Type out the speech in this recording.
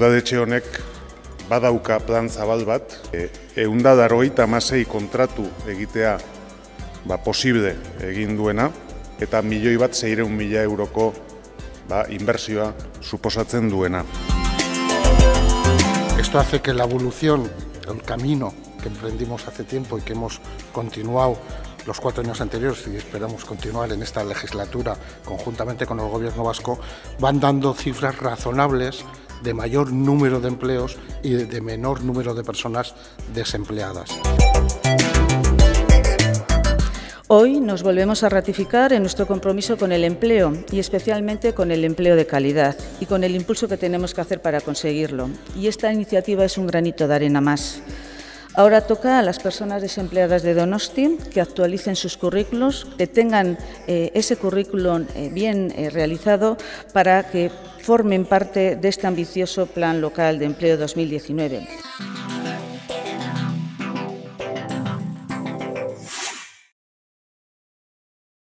Udadetxe honek badauka plan zabal bat, e, eunda daroita masei kontratu egitea ba, posible egin duena, eta milioi bat zeireun mila euroko ba, inbersioa suposatzen duena. Esto hace que la evolución, el camino que emprendimos hace tiempo y que hemos continuado los cuatro años anteriores y esperamos continuar en esta legislatura conjuntamente con el Gobierno vasco, van dando cifras razonables de mayor número de empleos y de menor número de personas desempleadas. Hoy nos volvemos a ratificar en nuestro compromiso con el empleo y especialmente con el empleo de calidad y con el impulso que tenemos que hacer para conseguirlo. Y esta iniciativa es un granito de arena más. Ahora toca a las personas desempleadas de Donosti que actualicen sus currículos, que tengan eh, ese currículum eh, bien eh, realizado para que formen parte de este ambicioso Plan Local de Empleo 2019.